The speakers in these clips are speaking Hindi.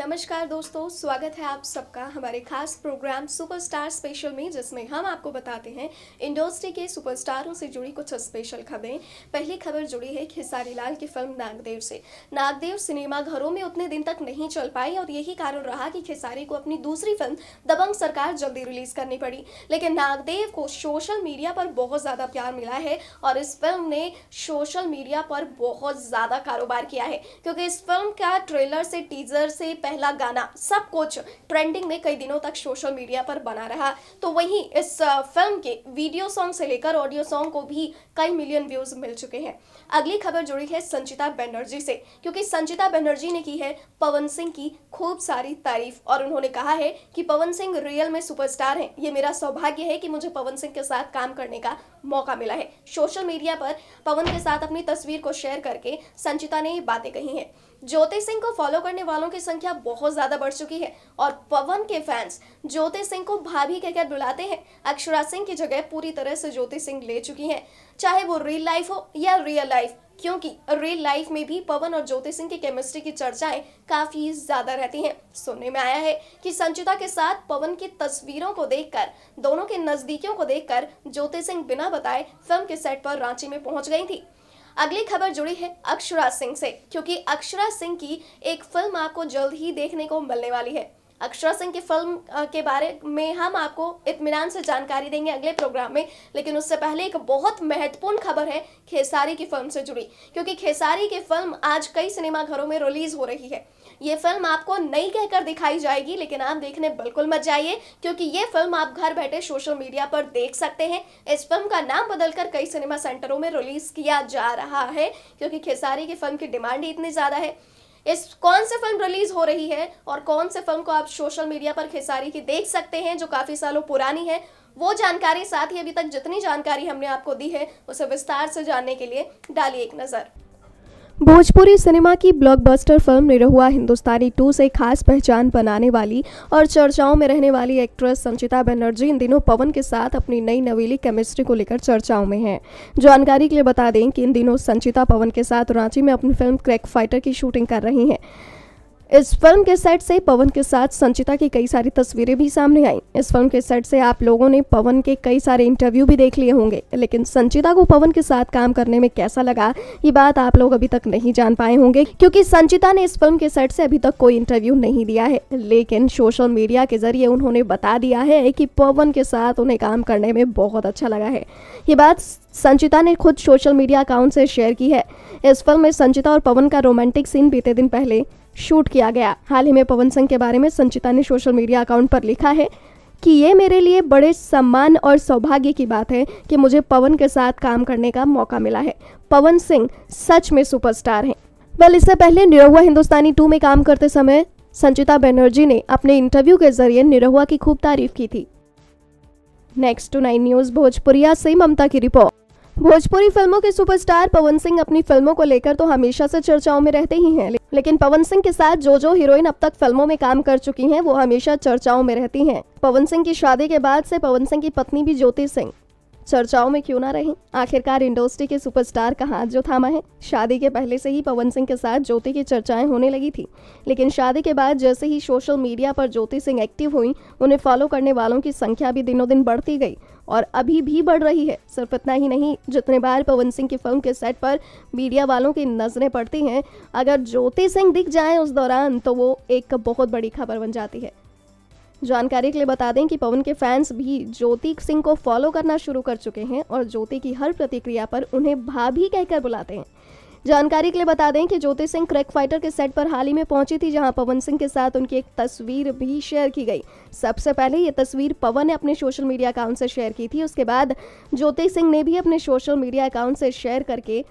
नमस्कार दोस्तों, स्वागत है आप सबका हमारे खास प्रोग्राम सुपरस्टार स्पेशल में, जिसमें हम आपको बताते हैं इंडस्ट्री के सुपरस्टारों से जुड़ी कुछ स्पेशल खबरें। पहली खबर जुड़ी है खेसारी लाल की फ़िल्म नागदेव से। नागदेव सिनेमा घरों में उतने दिन तक नहीं चल पाई और यही कारण रहा कि खेसारी को अपनी दूसरी फ़िल्म दबंग सरकार, जल्दी रिलीज़ करनी पड़ी। लेकिन नागदेव को सोशल मीडिया पर बहुत ज़्यादा प्यार मिला है और इस फ़िल्म ने सोशल मीडिया पर बहुत ज़्यादा कारोबार किया है, क्योंकि इस फ़िल्म का ट्रेलर से, टीजर से पहला गाना सब कुछ ट्रेंडिंग में कई दिनों तक सोशल मीडिया पर बना रहा। तो वहीं इस फ़िल्म के वीडियो सॉन्ग से लेकर ऑडियो सॉन्ग को भी कई मिलियन व्यूज़ मिल चुके हैं। अगली खबर जुड़ी है संचिता बनर्जी से, क्योंकि संचिता बनर्जी ने की है पवन सिंह की खूब सारी तारीफ़, और उन्होंने कहा है कि पवन सिंह रियल में सुपरस्टार हैं। ये मेरा सौभाग्य है कि मुझे पवन सिंह के साथ काम करने का मौका मिला है। सोशल मीडिया पर पवन के साथ अपनी तस्वीर को शेयर करके संचिता ने ये बातें कही हैं। ज्योति सिंह को फॉलो करने वालों की संख्या बहुत ज़्यादा बढ़ चुकी है और पवन के फैंस ज्योति सिंह को भाभी कहकर बुलाते हैं। अक्षरा सिंह की जगह पूरी तरह से ज्योति सिंह ले चुकी हैं। चाहे वो रियल लाइफ हो या रियल लाइफ क्योंकि रियल लाइफ में भी पवन और ज्योति सिंह की केमिस्ट्री की चर्चाएँ काफ़ी ज़्यादा रहती हैं। सुनने में आया है कि संचिता के साथ पवन की तस्वीरों को देखकर, दोनों के नजदीकियों को देखकर ज्योति सिंह बिना बताए फ़िल्म के सेट पर रांची में पहुँच गई थी। अगली खबर जुड़ी है अक्षरा सिंह से, क्योंकि अक्षरा सिंह की एक फ़िल्म आपको जल्द ही देखने को मिलने वाली है। अक्षरा सिंह की फ़िल्म के बारे में हम आपको इतमान से जानकारी देंगे अगले प्रोग्राम में, लेकिन उससे पहले एक बहुत महत्वपूर्ण खबर है खेसारी की फ़िल्म से जुड़ी, क्योंकि खेसारी की फ़िल्म आज कई सिनेमाघरों में रिलीज़ हो रही है। ये फ़िल्म आपको नई कहकर दिखाई जाएगी, लेकिन आप देखने बिल्कुल मत जाइए, क्योंकि ये फ़िल्म आप घर बैठे सोशल मीडिया पर देख सकते हैं। इस फ़िल्म का नाम बदलकर कई सिनेमा सेंटरों में रिलीज़ किया जा रहा है, क्योंकि खेसारी की फ़िल्म की डिमांड ही इतनी ज़्यादा है। इस कौन से फ़िल्म रिलीज़ हो रही है और कौन से फ़िल्म को आप सोशल मीडिया पर खेसारी की देख सकते हैं, जो काफ़ी सालों पुरानी है, वो जानकारी साथ ही अभी तक जितनी जानकारी हमने आपको दी है, उसे विस्तार से जानने के लिए डालिए एक नज़र। भोजपुरी सिनेमा की ब्लॉकबस्टर फ़िल्म निरहुआ हिंदुस्तानी 2 से खास पहचान बनाने वाली और चर्चाओं में रहने वाली एक्ट्रेस संचिता बनर्जी इन दिनों पवन के साथ अपनी नई नवीली केमिस्ट्री को लेकर चर्चाओं में हैं। जानकारी के लिए बता दें कि इन दिनों संचिता पवन के साथ रांची में अपनी फ़िल्म क्रैक फाइटर की शूटिंग कर रही हैं। इस फ़िल्म के सेट से पवन के साथ संचिता की कई सारी तस्वीरें भी सामने आई। इस फ़िल्म के सेट से आप लोगों ने पवन के कई सारे इंटरव्यू भी देख लिए होंगे। लेकिन संचिता को पवन के साथ काम करने में कैसा लगा, ये बात आप लोग अभी तक नहीं जान पाए होंगे, क्योंकि संचिता ने इस फ़िल्म के सेट से अभी तक कोई इंटरव्यू नहीं दिया है। लेकिन सोशल मीडिया के ज़रिए उन्होंने बता दिया है कि पवन के साथ उन्हें काम करने में बहुत अच्छा लगा है। ये बात संचिता ने खुद सोशल मीडिया अकाउंट से शेयर की है। इस फ़िल्म में संचिता और पवन का रोमांटिक सीन बीते दिन पहले शूट किया गया। हाल ही में पवन सिंह के बारे में संचिता ने सोशल मीडिया अकाउंट पर लिखा है कि ये मेरे लिए बड़े सम्मान और सौभाग्य की बात है कि मुझे पवन के साथ काम करने का मौका मिला है। पवन सिंह सच में सुपरस्टार हैं। वेल, इससे पहले निरहुआ हिंदुस्तानी टू में काम करते समय संचिता बनर्जी ने अपने इंटरव्यू के ज़रिए निरहुआ की खूब तारीफ़ की थी। Next to nine news, Bhojpuriya से ममता की रिपोर्ट। भोजपुरी फ़िल्मों के सुपरस्टार पवन सिंह अपनी फ़िल्मों को लेकर तो हमेशा से चर्चाओं में रहते ही हैं लेकिन पवन सिंह के साथ जो जो हीरोइन अब तक फ़िल्मों में काम कर चुकी हैं, वो हमेशा चर्चाओं में रहती हैं। पवन सिंह की शादी के बाद से पवन सिंह की पत्नी भी ज्योति सिंह। चर्चाओं में क्यों ना रही? आखिरकार इंडस्ट्री के सुपरस्टार का हाथ जो थामा है? शादी के पहले से ही पवन सिंह के साथ ज्योति की चर्चाएँ होने लगी थी। लेकिन शादी के बाद जैसे ही सोशल मीडिया पर ज्योति सिंह एक्टिव हुई, उन्हें फॉलो करने वालों की संख्या भी दिनों दिन बढ़ती गई। और अभी भी बढ़ रही है। सिर्फ़ इतना ही नहीं, जितने बार पवन सिंह की फ़िल्म के सेट पर मीडिया वालों की नज़रें पड़ती हैं, अगर ज्योति सिंह दिख जाए उस दौरान तो वो एक बहुत बड़ी खबर बन जाती है। जानकारी के लिए बता दें कि पवन के फैंस भी ज्योति सिंह को फॉलो करना शुरू कर चुके हैं और ज्योति की हर प्रतिक्रिया पर उन्हें भाभी कहकर बुलाते हैं। जानकारी के लिए बता दें कि ज्योति सिंह क्रैक फाइटर के सेट पर हाल ही में पहुँची थी, जहाँ पवन सिंह के साथ उनकी एक तस्वीर भी शेयर की गई। सबसे पहले ये तस्वीर पवन ने अपने सोशल मीडिया अकाउंट से शेयर की थी। उसके बाद ज्योति सिंह ने भी अपने सोशल मीडिया अकाउंट से शेयर करके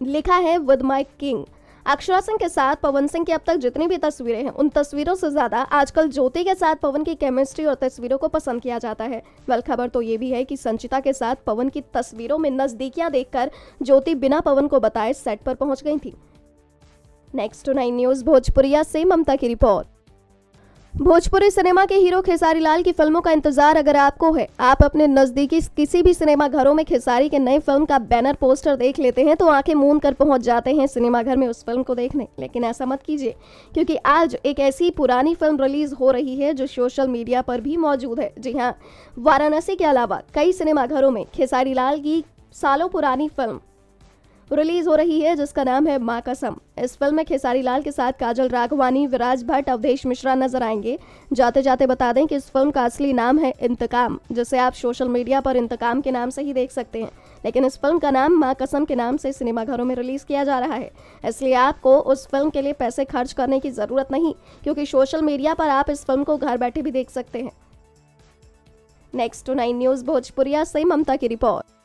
लिखा है, with my king. Akshara Singh के साथ पवन सिंह की अब तक जितनी भी तस्वीरें हैं, उन तस्वीरों से ज़्यादा आजकल ज्योति के साथ पवन की केमिस्ट्री और तस्वीरों को पसंद किया जाता है। वेल खबर तो ये भी है कि संचिता के साथ पवन की तस्वीरों में नज़दीकियाँ देखकर ज्योति बिना पवन को बताए सेट पर पहुँच गई थी। Next to nine news Bhojpuriya से ममता की रिपोर्ट भोजपुरी सिनेमा के हीरो खेसारी लाल की फ़िल्मों का इंतज़ार अगर आपको है, आप अपने नजदीकी किसी भी सिनेमा घरों में खेसारी के नए फ़िल्म का बैनर, पोस्टर देख लेते हैं तो आँखें मून कर पहुँच जाते हैं सिनेमा घर में उस फ़िल्म को देखने। लेकिन ऐसा मत कीजिए, क्योंकि आज एक ऐसी पुरानी फ़िल्म रिलीज़ हो रही है जो सोशल मीडिया पर भी मौजूद है। जी हाँ वाराणसी के अलावा कई सिनेमाघरों में खेसारी लाल की सालों पुरानी फ़िल्म रिलीज़ हो रही है, जिसका नाम है माँ कसम। इस फ़िल्म में खेसारी लाल के साथ काजल राघवानी, विराज भट्ट, अवधेश मिश्रा नज़र आएँगे। जाते जाते बता दें कि इस फ़िल्म का असली नाम है इंतकाम, जिसे आप सोशल मीडिया पर इंतकाम के नाम से ही देख सकते हैं। लेकिन इस फ़िल्म का नाम माँ कसम के नाम से सिनेमाघरों में रिलीज़ किया जा रहा है। इसलिए आपको उस फ़िल्म के लिए पैसे खर्च करने की ज़रूरत नहीं, क्योंकि सोशल मीडिया पर आप इस फ़िल्म को घर बैठे भी देख सकते हैं। Next to nine news, Bhojpuriya से ममता की रिपोर्ट।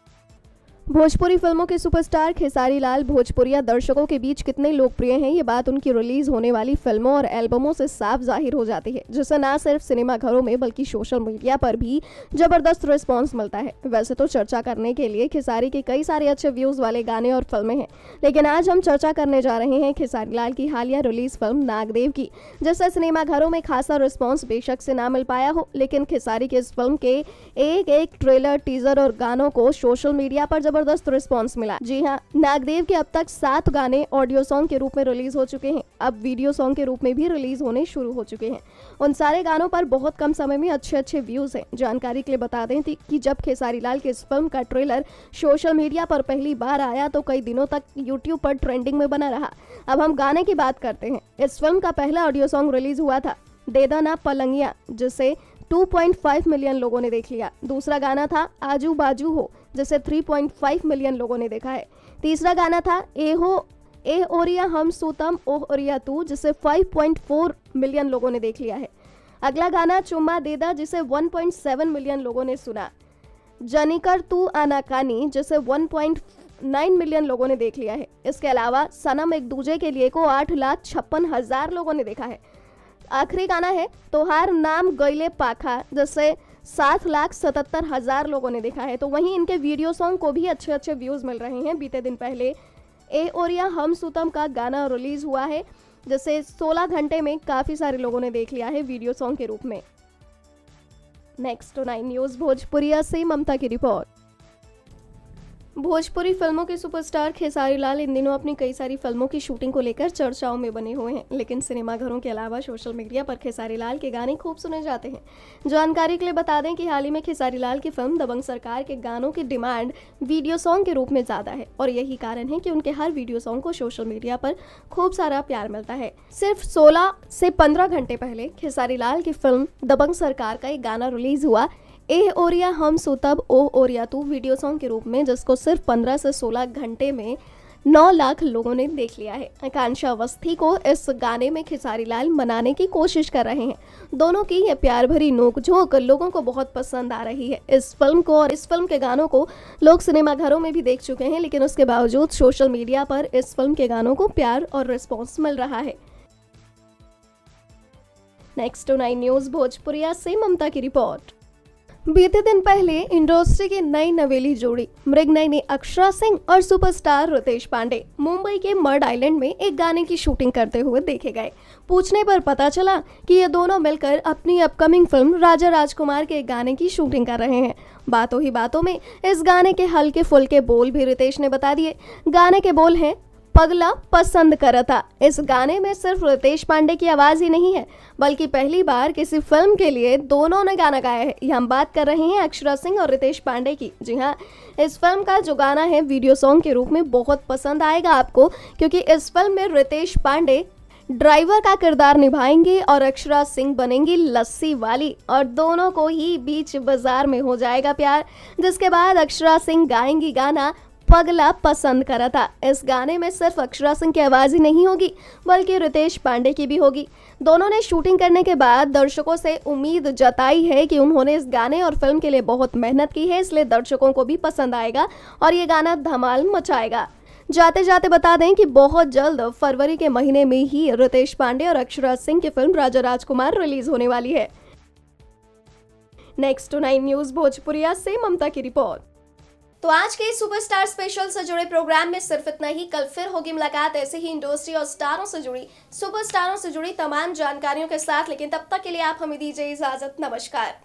भोजपुरी फ़िल्मों के सुपरस्टार खेसारी लाल भोजपुरिया दर्शकों के बीच कितने लोकप्रिय हैं, ये बात उनकी रिलीज़ होने वाली फ़िल्मों और एल्बमों से साफ़ ज़ाहिर हो जाती है जिससे न सिर्फ़ सिनेमा घरों में बल्कि सोशल मीडिया पर भी ज़बरदस्त रिस्पॉन्स मिलता है। वैसे तो चर्चा करने के लिए खेसारी के कई सारे अच्छे व्यूज़ वाले गाने और फ़िल्में हैं, लेकिन आज हम चर्चा करने जा रहे हैं खेसारी लाल की हालिया रिलीज़ फ़िल्म नागदेव की, जिससे सिनेमाघरों में खासा रिस्पॉन्स बेशक से ना मिल पाया हो, लेकिन खेसारी के इस फ़िल्म के एक एक ट्रेलर, टीजर और गानों को सोशल मीडिया पर ज़बरदस्त रिस्पॉन्स मिला। जी हाँ नागदेव के अब तक सात गाने ऑडियो सॉन्ग के रूप में रिलीज़ हो चुके हैं। अब वीडियो सॉन्ग के रूप में भी रिलीज़ होने शुरू हो चुके हैं। उन सारे गानों पर बहुत कम समय में अच्छे अच्छे व्यूज़ हैं। जानकारी के लिए बता दें कि जब खेसारी लाल के इस फ़िल्म का ट्रेलर सोशल मीडिया पर पहली बार आया तो कई दिनों तक यूट्यूब पर ट्रेंडिंग में बना रहा। अब हम गाने की बात करते हैं। इस फ़िल्म का पहला ऑडियो सॉन्ग रिलीज़ हुआ था देदाना पलंगिया, जिसे 2.5 मिलियन लोगों ने देख लिया। दूसरा गाना था, आजू बाजू हो जिसे 3.5 मिलियन लोगों ने देखा है। तीसरा गाना था, ए हो, ए ओरिया हम सूतम ओ ओरिया तू, जिसे 5.4 मिलियन लोगों ने देख लिया है। अगला गाना, चुम्मा देदा जिसे 1.7 मिलियन लोगों ने सुना। जनिकर तू आनाकानी जिसे 1.9 मिलियन लोगों ने देख लिया है। इसके अलावा, सनम एक दूजे के लिए को आठ लाख छप्पन हज़ार लोगों ने देखा है। आखिरी गाना है, तोहार नाम गैले पाखा जिससे सात लाख सतहत्तर हज़ार लोगों ने देखा है। तो वहीं इनके वीडियो सॉन्ग को भी अच्छे अच्छे व्यूज़ मिल रहे हैं। बीते दिन पहले ए ओरिया हम सुतम का गाना रिलीज़ हुआ है, जिसे 16 घंटे में काफ़ी सारे लोगों ने देख लिया है वीडियो सॉन्ग के रूप में। नेक्स्ट नाइन न्यूज़, भोजपुरिया से ममता की रिपोर्ट। भोजपुरी फ़िल्मों के सुपरस्टार खेसारी लाल इन दिनों अपनी कई सारी फ़िल्मों की शूटिंग को लेकर चर्चाओं में बने हुए हैं। लेकिन सिनेमाघरों के अलावा सोशल मीडिया पर खेसारी लाल के गाने खूब सुने जाते हैं। जानकारी के लिए बता दें कि हाल ही में खेसारी लाल की फ़िल्म दबंग सरकार के गानों की डिमांड वीडियो सॉन्ग के रूप में ज़्यादा है और यही कारण है कि उनके हर वीडियो सॉन्ग को सोशल मीडिया पर खूब सारा प्यार मिलता है। सिर्फ़ सोलह से पंद्रह घंटे पहले खेसारी लाल की फ़िल्म दबंग सरकार का एक गाना रिलीज़ हुआ। ए ओरिया हम सुतब ओ ओरिया तू वीडियो सॉन्ग के रूप में, जिसको सिर्फ़ 15 से 16 घंटे में 9 लाख लोगों ने देख लिया है। आकांक्षा अवस्थी को इस गाने में खिसारी लाल मनाने की कोशिश कर रहे हैं। दोनों की ये प्यार भरी नोक झोंक लोगों को बहुत पसंद आ रही है। इस फ़िल्म को और इस फ़िल्म के गानों को लोग सिनेमा घरों में भी देख चुके हैं, लेकिन उसके बावजूद सोशल मीडिया पर इस फ़िल्म के गानों को प्यार और रिस्पॉन्स मिल रहा है। नेक्स्ट नाइन न्यूज़, भोजपुरिया से ममता की रिपोर्ट। बीते दिन पहले इंडस्ट्री की नई नवेली जोड़ी। मृगनय ने अक्षरा सिंह और सुपरस्टार रितेश पांडे मुंबई के मर्ड आइलैंड में एक गाने की शूटिंग करते हुए देखे गए। पूछने पर पता चला कि ये दोनों मिलकर अपनी अपकमिंग फ़िल्म राजा राजकुमार के गाने की शूटिंग कर रहे हैं। बातों ही बातों में इस गाने के हल्के फुल्के बोल भी रितेश ने बता दिए। गाने के बोल हैं पगला पसंद करता। इस गाने में सिर्फ़ रितेश पांडे की आवाज़ ही नहीं है, बल्कि पहली बार किसी फ़िल्म के लिए दोनों ने गाना गाया है। हम बात कर रहे हैं अक्षरा सिंह और रितेश पांडे की। जी हाँ इस फ़िल्म का जो गाना है, वीडियो सॉन्ग के रूप में बहुत पसंद आएगा आपको, क्योंकि इस फ़िल्म में रितेश पांडे ड्राइवर का किरदार निभाएँगे और अक्षरा सिंह बनेंगी लस्सी वाली। और दोनों को ही बीच बाज़ार में हो जाएगा प्यार, जिसके बाद अक्षरा सिंह गाएँगी गाना। पगला पसंद करा था। इस गाने में सिर्फ़ अक्षरा सिंह की आवाज़ ही नहीं होगी, बल्कि रितेश पांडे की भी होगी। दोनों ने शूटिंग करने के बाद दर्शकों से उम्मीद जताई है कि उन्होंने इस गाने और फ़िल्म के लिए बहुत मेहनत की है, इसलिए दर्शकों को भी पसंद आएगा और ये गाना धमाल मचाएगा। जाते जाते बता दें कि बहुत जल्द फरवरी के महीने में ही रितेश पांडे और अक्षरा सिंह की फ़िल्म राजा राजकुमार रिलीज़ होने वाली है। नेक्स्ट नाइन न्यूज़, भोजपुरिया से ममता की रिपोर्ट। तो आज के सुपरस्टार स्पेशल से जुड़े प्रोग्राम में सिर्फ़ इतना ही। कल फिर होगी मुलाकात ऐसे ही इंडस्ट्री और स्टारों से जुड़ी। सुपरस्टारों से जुड़ी तमाम जानकारियों के साथ। लेकिन तब तक के लिए आप हमें दीजिए इजाज़त। नमस्कार।